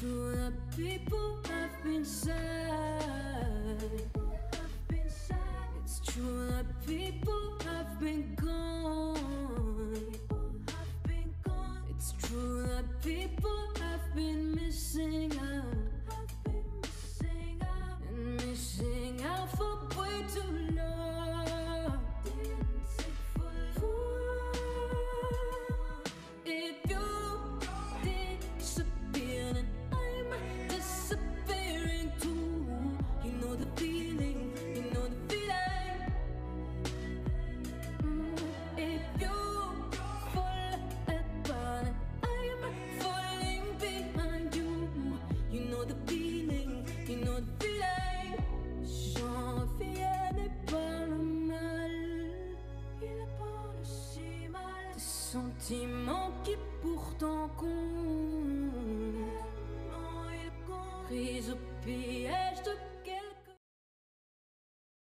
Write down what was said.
to the people I've been sad. It's true that people sentiment qui pourtant compte, prise au piège de